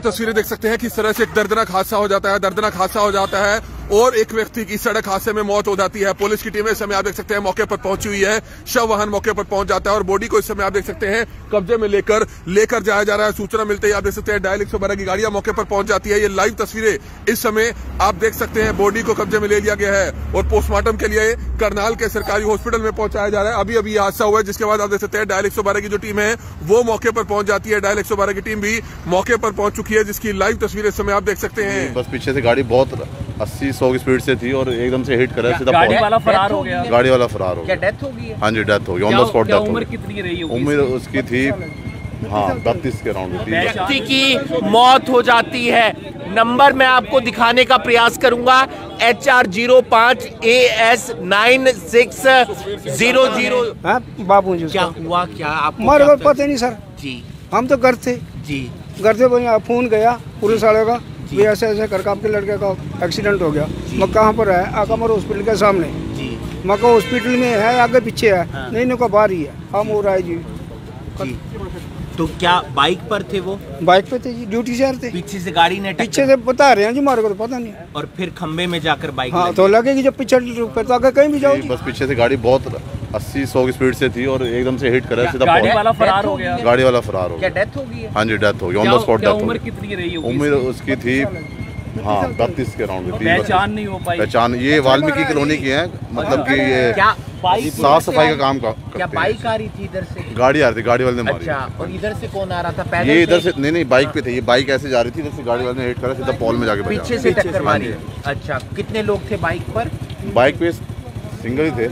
तस्वीरें देख सकते हैं किस तरह से एक दर्दनाक हादसा हो जाता है, दर्दनाक हादसा हो जाता है। और एक व्यक्ति की सड़क हादसे में मौत हो जाती है। पुलिस की टीम इस समय आप देख सकते हैं मौके पर पहुँची हुई है। शव वाहन मौके पर पहुँच जाता है और बॉडी को इस समय आप देख सकते हैं कब्जे में लेकर लेकर जाया जा रहा है। सूचना मिलते ही आप देख सकते हैं डायल एक सौ बारह की गाड़ियाँ मौके पर पहुँच जाती है। ये लाइव तस्वीरें इस समय आप देख सकते हैं बॉडी को कब्जे में ले लिया गया है और पोस्टमार्टम के लिए करनाल के सरकारी हॉस्पिटल में पहुँचाया जा रहा है। अभी अभी हादसा हुआ है, जिसके बाद आप देख सकते हैं डायल एक की जो टीम है, वो मौके पर पहुँच जाती है। डायल एक की टीम भी मौके पर पहुँच चुकी है, जिसकी लाइव तस्वीरें इस समय आप देख सकते हैं। बस पीछे से गाड़ी बहुत 80 100 की स्पीड से थी और एकदम से हिट करा सीधा गाड़ी वाला फरार हो गया? गाड़ी वाला फरार हो गया। डेथ हो गई हाँ जी डेथ हो गई ऑन द स्पॉट डेथ उम्र कितनी रही होगी? उम्र उसकी थी हाँ बत्तीस के राउंड की थी व्यक्ति की मौत हो जाती है। नंबर मैं आपको दिखाने का प्रयास करूँगा। एच आर ज़ीरो पाँच A S nine six zero zero हाँ बाबू जी क्या हुआ? क्या क्या को पता नहीं सर। जी। हम तो घर थे। जी। घर से भैया फ़ोन गया पुलिस वाले का भी ऐसे ऐसे करके आपके लड़के का एक्सीडेंट हो गया। मैं कहाँ पर है आकामर हॉस्पिटल के सामने। जी। मैं को हॉस्पिटल में है आगे पीछे है। हाँ। नहीं नहीं को बाहर ही है। हम हो रहा है जी। जी। तो क्या बाइक पर थे वो? बाइक पे थे जी ड्यूटी से थे। पीछे से गाड़ी ने पीछे से बता रहे हैं जी मारे को तो पता नहीं और फिर खंबे में जाकर बाइक हाँ लगी। तो लगेगी जब पीछे तो आगे कहीं भी जाओ बस पीछे से गाड़ी बहुत 80 100 की स्पीड से थी और एकदम से हिट करा सीधा गाड़ी वाला फरार हो गया। गाड़ी वाला फरार हो गया। डेथ हो गई हाँ जी डेथ हो गई ऑन द स्पॉट डेथ उम्र कितनी रही उम्र उसकी थी हाँ। बत्तीस के राउंड पहचान नहीं हो पाई। पहचान ये वाल्मीकि कॉलोनी की है मतलब कि ये साफ़ सफ़ाई का काम का क्या बाइक आ रही थी इधर से? गाड़ी आ रही थी गाड़ी वाले ने मारी। अच्छा और इधर से कौन आ रहा था? पैदल ये इधर से नहीं नहीं बाइक पे थे ये बाइक ऐसे जा रही थी इधर से गाड़ी वाले ने हिट करा सीधा पॉल में जाके पीछे से टक्कर हाँ मारी अच्छा कितने लोग थे बाइक पर? बाइक पे सिंगल ही थे।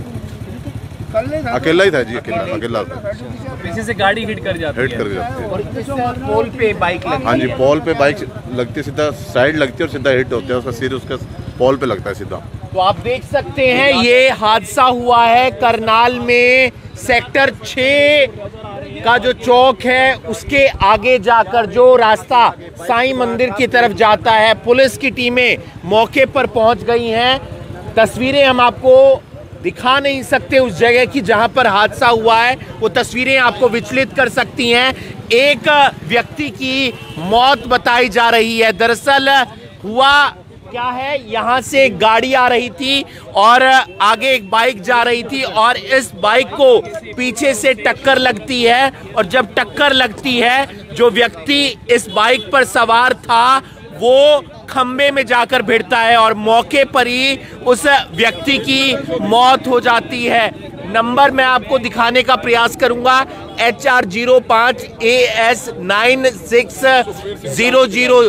अकेला ही था जी अकेला अकेला। था पीछे। से गाड़ी हिट कर जाती हिट है। कर जाते हैं। और पोल पे बाइक लगी हाँ जी पॉल पे बाइक लगती है सीधा साइड लगती है और सीधा हिट होता है उसका सिर उसका पॉल पे लगता है सीधा। तो आप देख सकते हैं ये हादसा हुआ है करनाल में सेक्टर छ का जो चौक है उसके आगे जाकर जो रास्ता साईं मंदिर की तरफ़ जाता है पुलिस की टीमें मौके पर पहुँच गई हैं। तस्वीरें हम आपको दिखा नहीं सकते उस जगह की जहाँ पर हादसा हुआ है। वो तस्वीरें आपको विचलित कर सकती हैं। एक व्यक्ति की मौत बताई जा रही है। दरअसल हुआ क्या है? यहाँ से गाड़ी आ रही थी और आगे एक बाइक जा रही थी और इस बाइक को पीछे से टक्कर लगती है और जब टक्कर लगती है, जो व्यक्ति इस बाइक पर सवार था वो खंबे में जाकर भिड़ता है और मौके पर ही उस व्यक्ति की मौत हो जाती है। नंबर मैं आपको दिखाने का प्रयास करूँगा। एच आर ज़ीरो पाँच A S nine six zero zero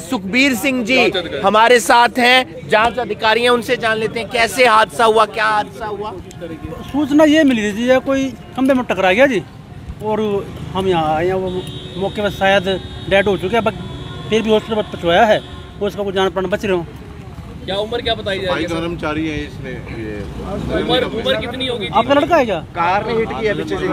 Sukhbir Singh ji हमारे साथ हैं। जाँच अधिकारी हैं उनसे जान लेते हैं कैसे हादसा हुआ क्या हादसा हुआ। सूचना ये मिली थी जी कोई खंबे में टकरा गया जी? और हम यहाँ आए हैं वो मौके पर शायद डेड हो चुके हैं फिर भी हॉस्पिटल पर पहुँचवाया है। वो उसका कुछ जान प्राण बच रहे हो? क्या उम्र क्या बताई जा रही बाइक कर्मचारी है इसने ये। उम्र उम्र कितनी होगी आपका लड़का है क्या? कार ने हिट किया पीछे से।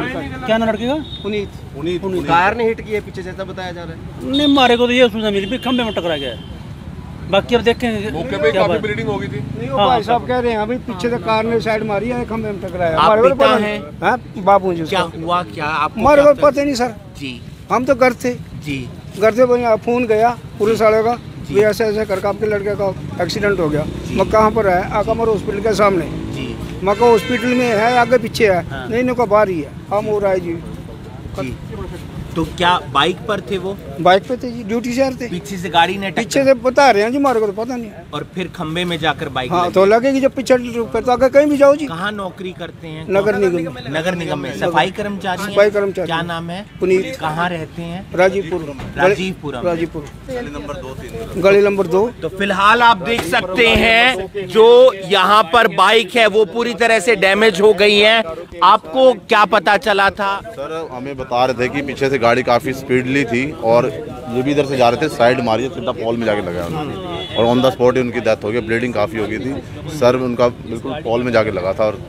क्या नाम लड़के का? पुनीत पुनीत कार ने हिट किया पीछे से ऐसा बताया जा रहा है। नहीं मारे को तो ये सूचना मिली भी खंबे में टकरा गया है। बाकी अब देखेंगे मौके पे काफ़ी ब्लीडिंग हो गई थी। नहीं वो हाँ, भाई साहब कह रहे हैं अभी पीछे से कार ने साइड मारी है खंबे में टकराया आप पिता हैं? हाँ? बाबू जी क्या हुआ क्या आपको क्या को पता नहीं सर। जी। हम तो घर थे। जी। घर से भैया फ़ोन गया पुलिस वाले का। भी ऐसे ऐसे करके आपके लड़के का एक्सीडेंट हो गया। मैं कहाँ पर है? आकामर हॉस्पिटल के सामने। मैं हॉस्पिटल में है आगे पीछे है। हाँ। नहीं नहीं को बाहर ही है। हम हो रहा है जी। जी। तो क्या बाइक पर थे वो? बाइक पे थे जी ड्यूटी से आ रहे थे। पीछे से गाड़ी ने पीछे से बता रहे हैं जी हमारे को तो पता नहीं। और फिर खंबे में जाकर बाइक हाँ लगी। तो लगेगी जब पीछे तो आगे कहीं भी जाओ जी। कहाँ नौकरी करते हैं? नगर निगम। नगर निगम में। सफ़ाई कर्मचारी सफ़ाई कर्मचारी। क्या नाम है? पुनीत। कहाँ रहते हैं? राजीपुर राजीवपुरम। राजीपुर गली नंबर दो तो फ़िलहाल आप देख सकते हैं जो यहाँ पर बाइक है वो पूरी तरह से डैमेज हो गई है। आपको क्या पता चला था? सर हमें बता रहे थे की पीछे से गाड़ी काफ़ी स्पीडली थी और ये भी इधर से जा रहे थे, साइड मारिए सीधा पॉल में जाके लगा उन्होंने। और ऑन द स्पॉट ही उनकी डेथ हो गई ब्लीडिंग काफ़ी हो गई थी सर उनका बिल्कुल पॉल में जाके लगा था और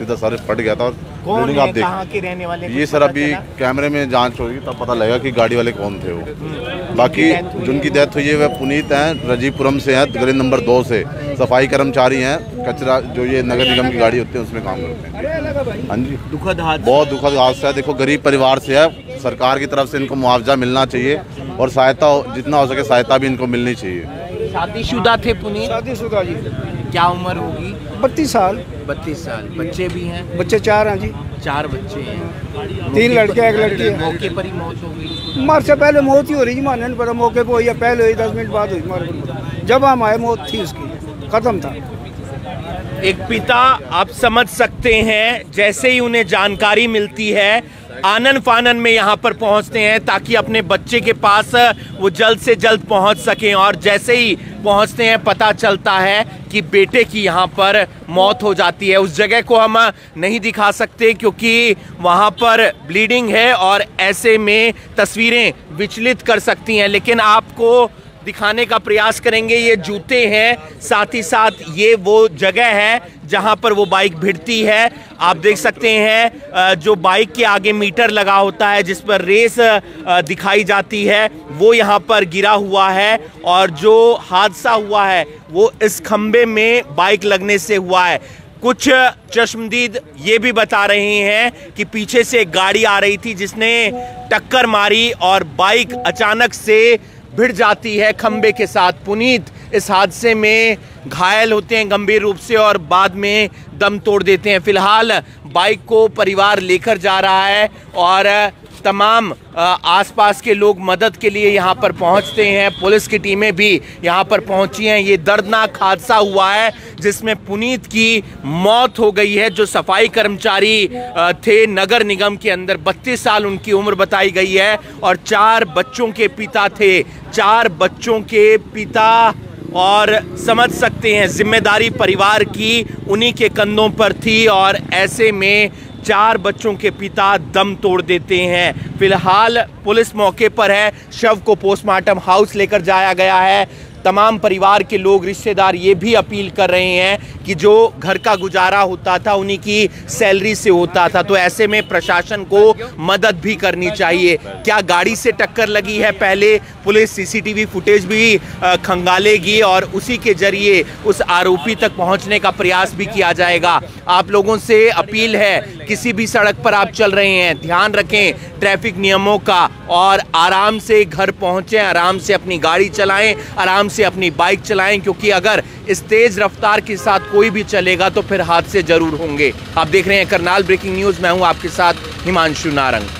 सीधा सर फट गया था और कौन आप देख रहने वाले ये सर अभी कैमरे में जाँच होगी तब पता लगेगा कि गाड़ी वाले कौन थे वो। बाकी जिनकी डेथ हुई है। वह पुनीत हैं रजीपुरम से हैं गली नंबर दो से। सफ़ाई कर्मचारी हैं कचरा जो ये नगर निगम की गाड़ी होती है उसमें काम करते हैं। हाँ जी। दुखद हादसा। बहुत दुखद हादसा है। देखो गरीब परिवार से है। सरकार की तरफ़ से इनको मुआवजा मिलना चाहिए और सहायता जितना हो सके सहायता भी इनको मिलनी चाहिए। शादीशुदा थे पुनीत? शादीशुदा जी। क्या उम्र होगी? बत्तीस साल। बत्तीस साल। बच्चे भी हैं? बच्चे चार हैं जी। चार बच्चे हैं। तीन लड़के एक लड़की है। मौके पर ही मौत हो गई। मर से पहले मौत ही हो रही जी नहीं पता मौके पे हुई या पहले हुई दस मिनट बाद हुई मर। जब हम आए मौत थी उसकी। खत्म था। एक पिता आप समझ सकते हैं जैसे ही उन्हें जानकारी मिलती है आनन फानन में यहाँ पर पहुँचते हैं ताकि अपने बच्चे के पास वो जल्द से जल्द पहुँच सकें और जैसे ही पहुँचते हैं पता चलता है कि बेटे की यहाँ पर मौत हो जाती है। उस जगह को हम नहीं दिखा सकते क्योंकि वहाँ पर ब्लीडिंग है और ऐसे में तस्वीरें विचलित कर सकती हैं। लेकिन आपको दिखाने का प्रयास करेंगे। ये जूते हैं, साथ ही साथ ये वो जगह है जहाँ पर वो बाइक भिड़ती है। आप देख सकते हैं जो बाइक के आगे मीटर लगा होता है, जिस पर रेस दिखाई जाती है, वो यहाँ पर गिरा हुआ है और जो हादसा हुआ है, वो इस खंबे में बाइक लगने से हुआ है। कुछ चश्मदीद ये भी बता रहे हैं कि पीछे से गाड़ी आ रही थी, जिसने टक्कर मारी और बाइक अचानक से भिड़ जाती है खंबे के साथ। पुनीत इस हादसे में घायल होते हैं गंभीर रूप से और बाद में दम तोड़ देते हैं। फ़िलहाल बाइक को परिवार लेकर जा रहा है और तमाम आसपास के लोग मदद के लिए यहाँ पर पहुँचते हैं। पुलिस की टीमें भी यहाँ पर पहुँची हैं। ये दर्दनाक हादसा हुआ है जिसमें पुनीत की मौत हो गई है, जो सफ़ाई कर्मचारी थे नगर निगम के अंदर। 32 साल उनकी उम्र बताई गई है और चार बच्चों के पिता थे। चार बच्चों के पिता और समझ सकते हैं, ज़िम्मेदारी परिवार की उन्हीं के कंधों पर थी और ऐसे में चार बच्चों के पिता दम तोड़ देते हैं। फ़िलहाल पुलिस मौके पर है, शव को पोस्टमार्टम हाउस लेकर जाया गया है। तमाम परिवार के लोग, रिश्तेदार ये भी अपील कर रहे हैं कि जो घर का गुजारा होता था, उन्हीं की सैलरी से होता था। तो ऐसे में प्रशासन को मदद भी करनी चाहिए। क्या गाड़ी से टक्कर लगी है? पहले पुलिस सीसीटीवी फुटेज भी खंगालेगी और उसी के ज़रिए उस आरोपी तक पहुँचने का प्रयास भी किया जाएगा। आप लोगों से अपील है किसी भी सड़क पर आप चल रहे हैं, ध्यान रखें ट्रैफ़िक नियमों का और आराम से घर पहुंचें, आराम से अपनी गाड़ी चलाएँ, आराम से अपनी बाइक चलाएँ, क्योंकि अगर इस तेज रफ्तार के साथ कोई भी चलेगा तो फिर हादसे ज़रूर होंगे। आप देख रहे हैं करनाल ब्रेकिंग न्यूज़, मैं हूँ आपके साथ हिमांशु नारंग।